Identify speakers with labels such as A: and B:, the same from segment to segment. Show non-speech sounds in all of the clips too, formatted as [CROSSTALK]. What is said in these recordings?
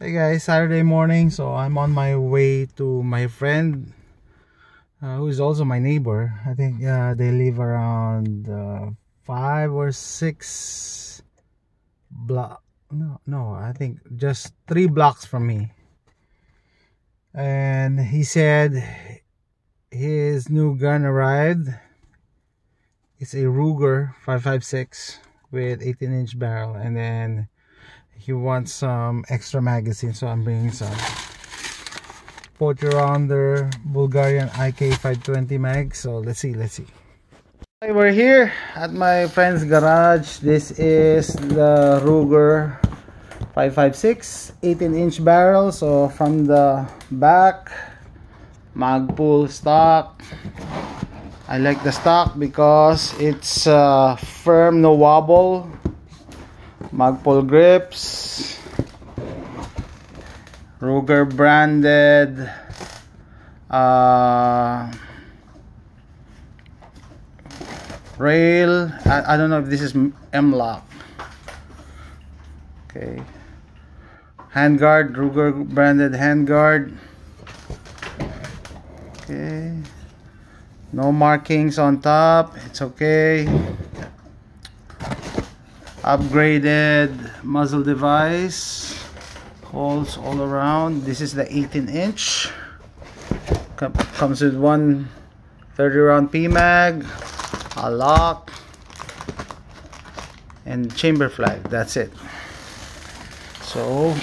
A: Hey guys, Saturday morning, so I'm on my way to my friend uh, who is also my neighbor. I think uh, they live around uh, five or six block. No, no, I think just three blocks from me. And he said his new gun arrived. It's a Ruger 556 with 18 inch barrel, and then he wants some extra magazine so I'm bringing some. Rounder Bulgarian IK 520 mag so let's see let's see. We're here at my friend's garage. This is the Ruger 556 18 inch barrel so from the back Magpul stock. I like the stock because it's uh, firm no wobble Magpul grips. Ruger branded. Uh, rail. I, I don't know if this is M-LOK okay. Handguard Ruger branded handguard. Okay. No markings on top. It's okay upgraded muzzle device holes all around. This is the 18 inch. Comes with one 30 round PMAG a lock and chamber flag. That's it. So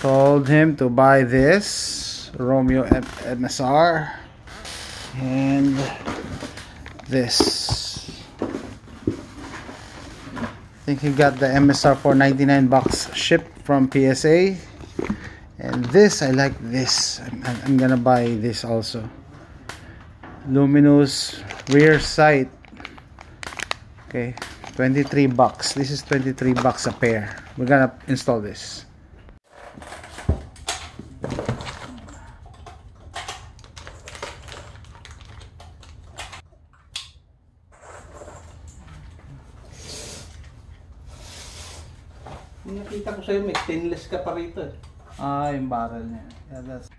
A: told him to buy this Romeo MSR and this I think he got the MSR for 99 bucks shipped from PSA and this I like this. I'm, I'm gonna buy this also. Luminous rear sight. Okay 23 bucks. This is 23 bucks a pair. We're gonna install this
B: Nakita ko sa'yo, may stainless ka pa rito. Eh.
A: Ah, yung barrel niya. Yeah, that's...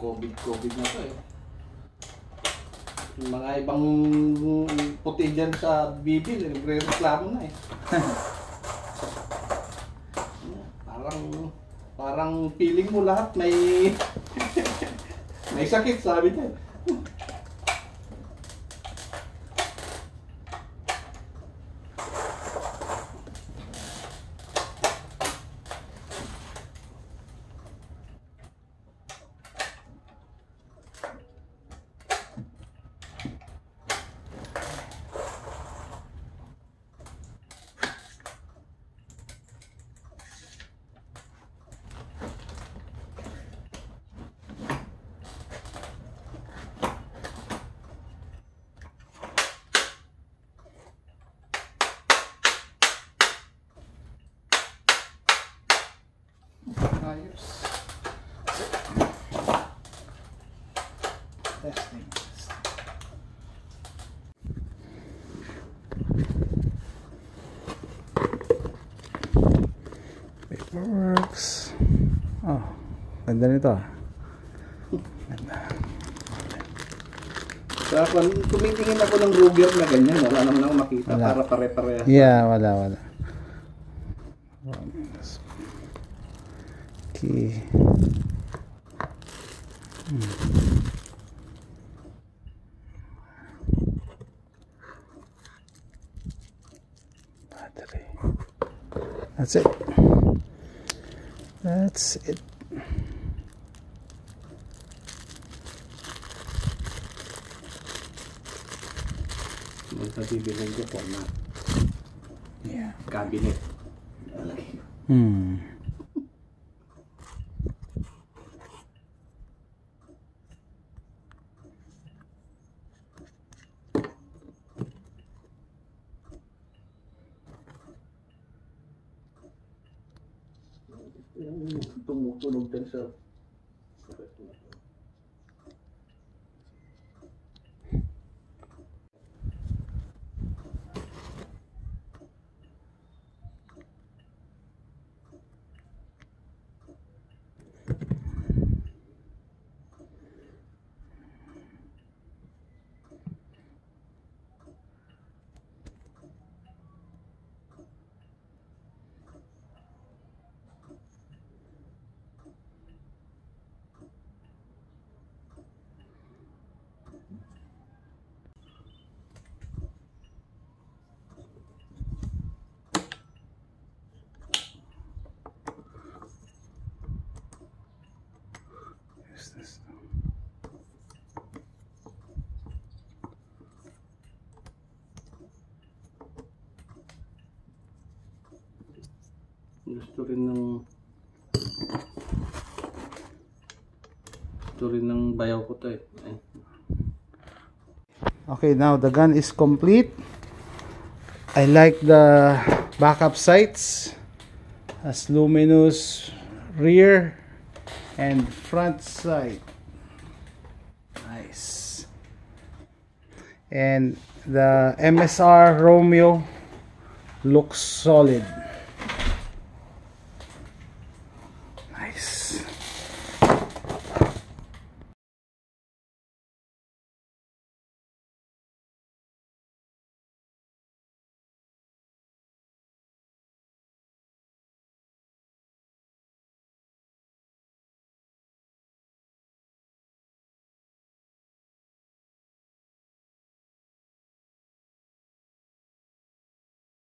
B: COVID-COVID na to eh. Yung mga ibang puti dyan sa bibil, nagre-reklamo na eh. [LAUGHS] parang parang feeling mo lahat may [LAUGHS] may sakit sabi niya.
A: Ganda nito ah.
B: Kaya kung tumitingin ako ng Ruger na ganyan, wala naman ako makita
A: Wala.
B: para pare-parehas.
A: Yeah, wala, wala. Okay. Hmm. Battery. That's it. That's it.
B: pimpinan itu format
A: yeah.
B: kabinet
A: hmm.
B: Tunggu,
A: tunggu, tunggu,
B: Gusto rin ng... Gusto rin ng bayaw ko to eh. Ay.
A: Okay, now the gun is complete. I like the backup sights. Has luminous rear and front sight. Nice. And the MSR Romeo looks solid.